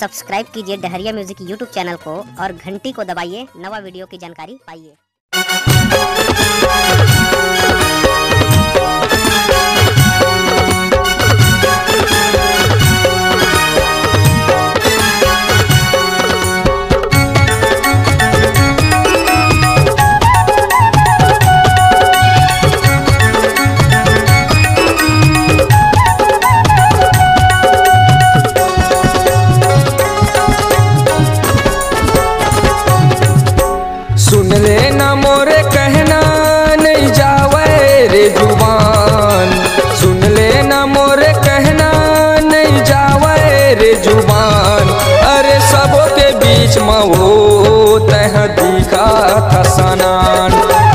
Subscribe कीजिए Dahariya music YouTube channel को और घंटी को दबाइए, नवा वीडियो की जानकारी पाइए। सुन ले ना मोरे कहना, नहीं जावे रे ज़ुबान। सुन ले ना मोरे कहना, नहीं जावे रे ज़ुबान। अरे सबों के बीच में वो तह दिखा था सनान।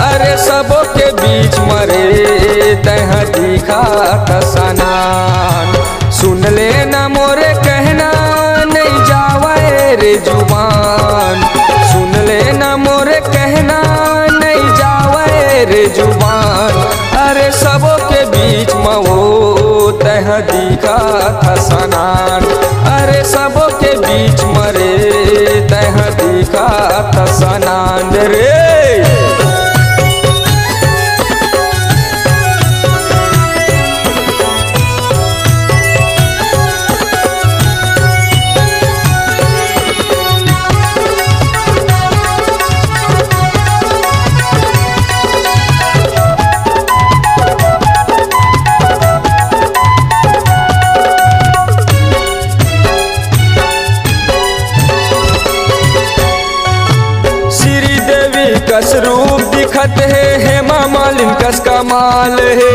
अरे सबों के बीच मरे तह दिखा था सनान। सुन ले ना मोरे वो तह था सनार अरे सबों के बीच मरे तह दिखा था सनान। रे कस रूप दिखत है हेमा मालिन कस कमाल है।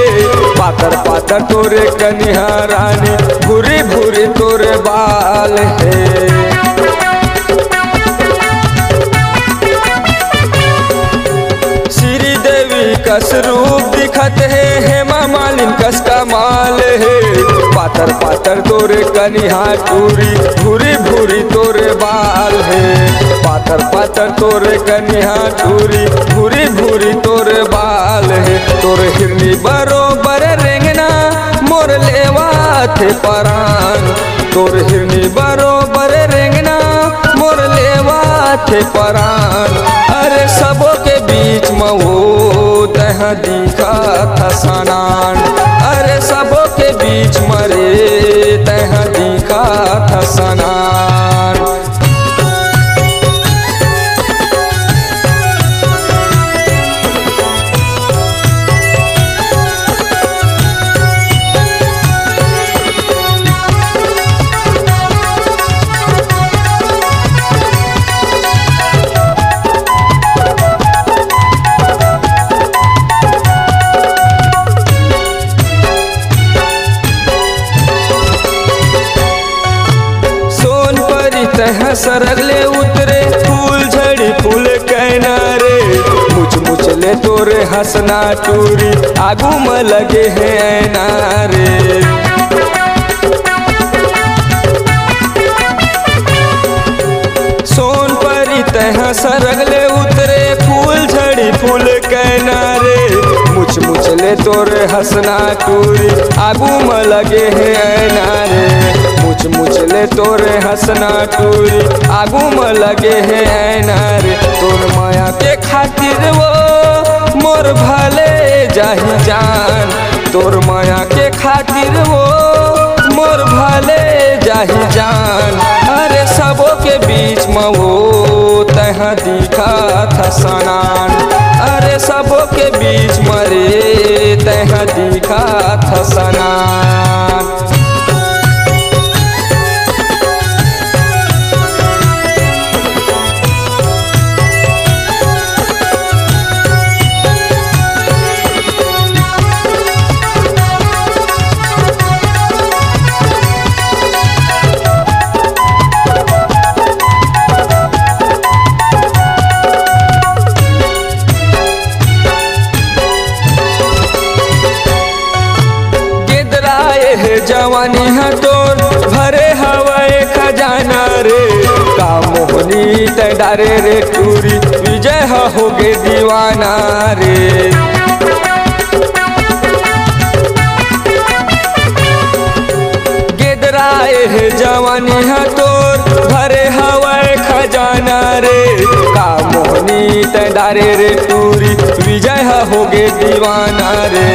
पातर पातर तोरे कनिहारानी भूरे भूरी भूरी तोरे बाल है। कस रूप दिखत है हेमा मालिन कस कमाल है? पातर पातर तोरे कनिहा टूरी भूरी भूरी तोरे बाल है। पातर पातर तोरे कनिहा टूरी भूरी भूरी तोरे बाल है। तोरे हिरनी बरोबर रेंगना, मोर लेवा थे परान। तोर हिरनी बरोबर रेंगना, मोर लेवा थे परान। अरे सबों के बीच में दिखा था सनान अरे सबों के बीच मरे तह दिखा था सनान सरगले उतरे, फूल झड़ी फूल कहना रे मुछ मुछ तोरे हसना टूरी आगू में लगे हैं नारे सोन परी तह सरगले उतरे, फूल झड़ी फूल कहना रे मुछ मुछले तोरे हंसना टूरी आगू में लगे हैं नारे मुछ मुछ ले तोरे हंसना टूरी आगू में लगे हैं नारे तोर माया के खातिर वो मोर भले जाही जान। तोर माया के खातिर वो मोर भले जाही जान। अरे सबों के बीच में वो तह दिखा था सनान। अरे सबों के बीच मरे तह दिखा था सनान। जवानी है तोर भरे हवाए खजाना रे। का मोहनी डारे रे, टूरी विजय हो गे दीवाना रे। जवानी है तोर रे। का मोहनी तैडारे रे टूरी विजय होगे दीवाना रे।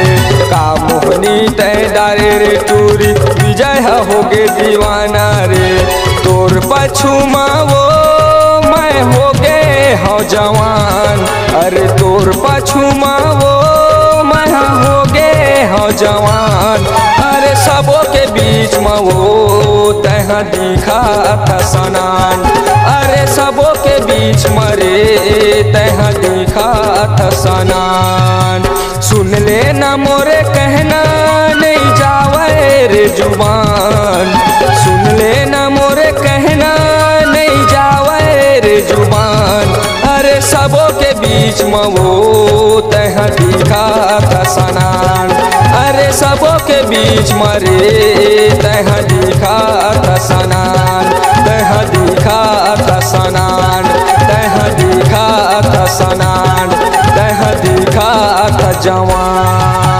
का मोहनी तैडारे रे टूरी विजय होगे दीवाना रे। तोर पछुमा वो मैं होगे हो जवान। अरे तोर पछुमा वो मैं होगे हो जवान। अरे सबों के बीच में वो तह दिखा था सनान। बीच मरे तह दिखा था सनान। सुन ले ना मोरे कहना, नहीं जावे रे ज़ुबान। सुन ले ना मोरे कहना, नहीं जावे रे ज़ुबान। अरे सबों के बीच में वो तह दिखा था सनान। अरे सबों के बीच मरे तह दिखा था सनान। तह दिखा था सनान। तह दिखा था सनान दह दिखा जवान।